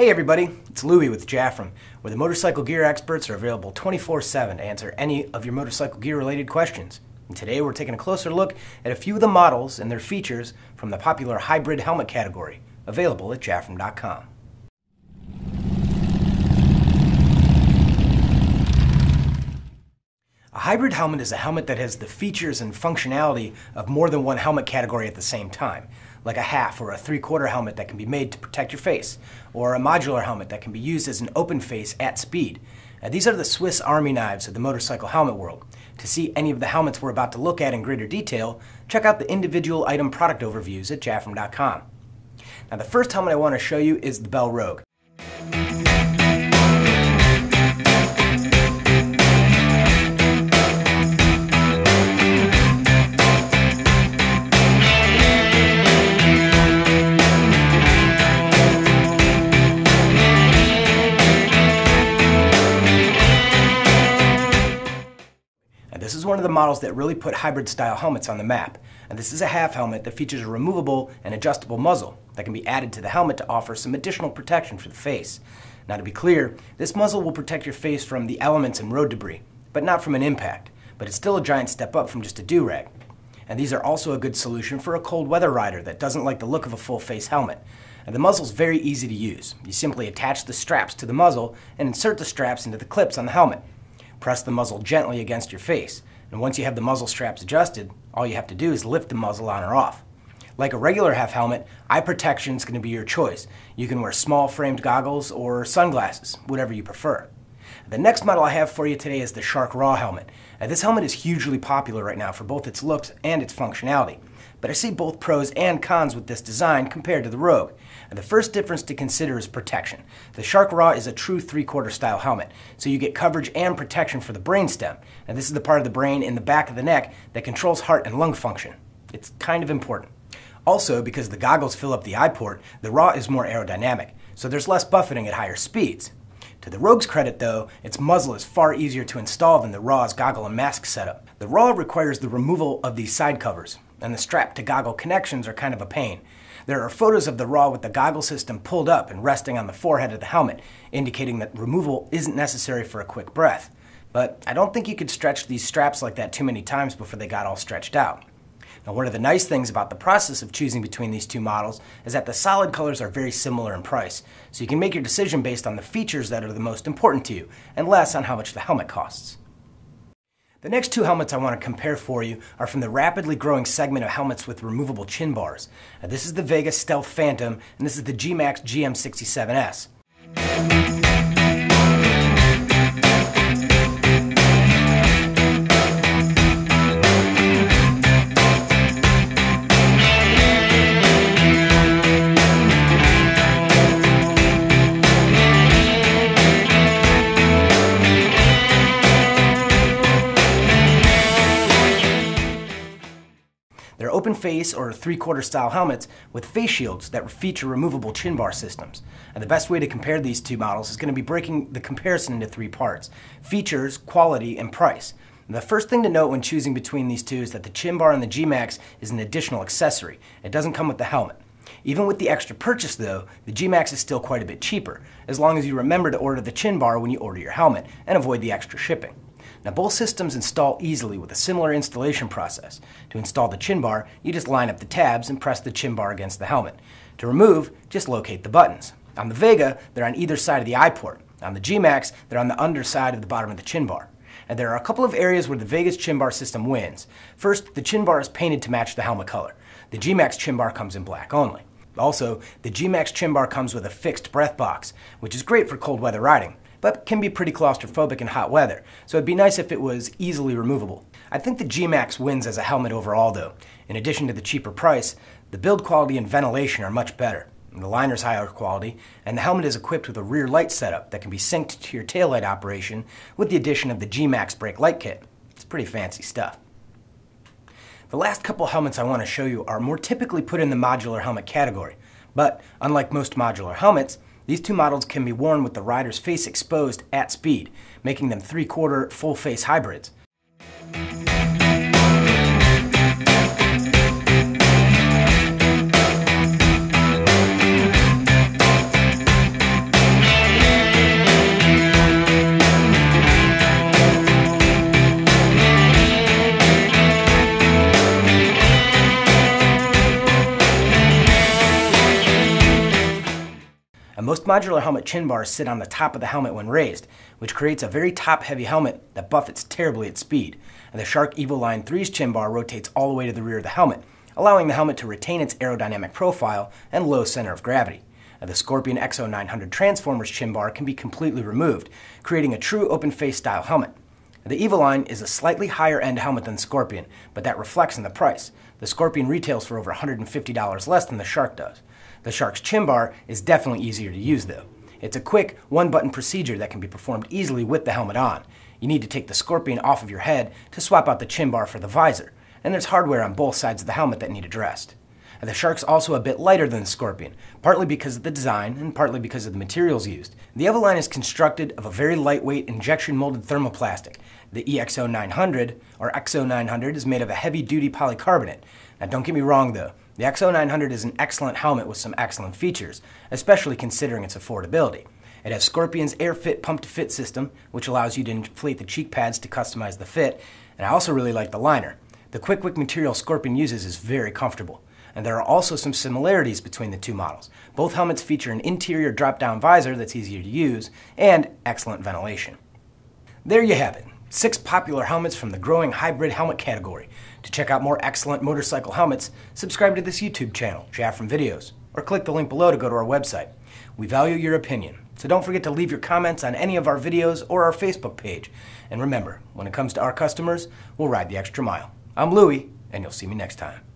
Hey everybody, it's Louie with Jafrum, where the motorcycle gear experts are available 24 7 to answer any of your motorcycle gear related questions. And today we're taking a closer look at a few of the models and their features from the popular hybrid helmet category, available at Jafrum.com. A hybrid helmet is a helmet that has the features and functionality of more than one helmet category at the same time like a half or a three quarter helmet that can be made to protect your face, or a modular helmet that can be used as an open face at speed. Now, these are the Swiss Army knives of the motorcycle helmet world. To see any of the helmets we're about to look at in greater detail, check out the individual item product overviews at Jafrum.com. Now, the first helmet I want to show you is the Bell Rogue. This is one of the models that really put hybrid style helmets on the map. And this is a half helmet that features a removable and adjustable muzzle that can be added to the helmet to offer some additional protection for the face. Now to be clear, this muzzle will protect your face from the elements and road debris, but not from an impact. But it's still a giant step up from just a do-rag. And these are also a good solution for a cold weather rider that doesn't like the look of a full face helmet. And the muzzle is very easy to use. You simply attach the straps to the muzzle and insert the straps into the clips on the helmet. Press the muzzle gently against your face, and once you have the muzzle straps adjusted, all you have to do is lift the muzzle on or off. Like a regular half helmet, eye protection is going to be your choice. You can wear small framed goggles or sunglasses, whatever you prefer. The next model I have for you today is the Shark Raw helmet. Now, this helmet is hugely popular right now for both its looks and its functionality but I see both pros and cons with this design compared to the Rogue. And the first difference to consider is protection. The Shark Raw is a true three-quarter style helmet, so you get coverage and protection for the brainstem. And this is the part of the brain in the back of the neck that controls heart and lung function. It's kind of important. Also, because the goggles fill up the eye port, the Raw is more aerodynamic, so there's less buffeting at higher speeds. To the Rogue's credit, though, its muzzle is far easier to install than the Raw's goggle and mask setup. The Raw requires the removal of these side covers, and the strap to goggle connections are kind of a pain. There are photos of the Raw with the goggle system pulled up and resting on the forehead of the helmet, indicating that removal isn't necessary for a quick breath. But I don't think you could stretch these straps like that too many times before they got all stretched out. Now, one of the nice things about the process of choosing between these two models is that the solid colors are very similar in price, so you can make your decision based on the features that are the most important to you, and less on how much the helmet costs. The next two helmets I want to compare for you are from the rapidly growing segment of helmets with removable chin bars. Now, this is the Vega Stealth Phantom, and this is the G-Max GM67S. Open face or three quarter style helmets with face shields that feature removable chin bar systems. And the best way to compare these two models is going to be breaking the comparison into three parts features, quality, and price. And the first thing to note when choosing between these two is that the chin bar on the G Max is an additional accessory, it doesn't come with the helmet. Even with the extra purchase though, the G-Max is still quite a bit cheaper, as long as you remember to order the chin bar when you order your helmet and avoid the extra shipping. Now both systems install easily with a similar installation process. To install the chin bar, you just line up the tabs and press the chin bar against the helmet. To remove, just locate the buttons. On the Vega, they're on either side of the eye port. On the G-Max, they're on the underside of the bottom of the chin bar. And there are a couple of areas where the Vega's chin bar system wins. First, the chin bar is painted to match the helmet color. The G-Max chin bar comes in black only. Also, the G-Max chin bar comes with a fixed breath box, which is great for cold weather riding but can be pretty claustrophobic in hot weather, so it'd be nice if it was easily removable. I think the G-Max wins as a helmet overall though. In addition to the cheaper price, the build quality and ventilation are much better. The liner's higher quality, and the helmet is equipped with a rear light setup that can be synced to your taillight operation with the addition of the G-Max brake light kit. It's pretty fancy stuff. The last couple helmets I want to show you are more typically put in the modular helmet category, but unlike most modular helmets, these two models can be worn with the rider's face exposed at speed, making them three-quarter full-face hybrids. Modular helmet chin bars sit on the top of the helmet when raised, which creates a very top-heavy helmet that buffets terribly at speed. And the Shark Evil Evoline 3's chin bar rotates all the way to the rear of the helmet, allowing the helmet to retain its aerodynamic profile and low center of gravity. The Scorpion XO900 Transformers chin bar can be completely removed, creating a true open face style helmet. The Evoline is a slightly higher end helmet than Scorpion, but that reflects in the price. The Scorpion retails for over $150 less than the Shark does. The Shark's chin bar is definitely easier to use though. It's a quick, one button procedure that can be performed easily with the helmet on. You need to take the Scorpion off of your head to swap out the chin bar for the visor, and there's hardware on both sides of the helmet that need addressed. The Shark's also a bit lighter than the Scorpion, partly because of the design and partly because of the materials used. The Evoline is constructed of a very lightweight injection molded thermoplastic. The EXO 900, or XO 900, is made of a heavy duty polycarbonate. Now don't get me wrong though, the XO 900 is an excellent helmet with some excellent features, especially considering its affordability. It has Scorpion's AirFit pump to fit system, which allows you to inflate the cheek pads to customize the fit, and I also really like the liner. The quick wick material Scorpion uses is very comfortable and there are also some similarities between the two models. Both helmets feature an interior drop-down visor that's easier to use, and excellent ventilation. There you have it, six popular helmets from the growing hybrid helmet category. To check out more excellent motorcycle helmets, subscribe to this YouTube channel, Jafrum Videos, or click the link below to go to our website. We value your opinion, so don't forget to leave your comments on any of our videos or our Facebook page. And remember, when it comes to our customers, we'll ride the extra mile. I'm Louie, and you'll see me next time.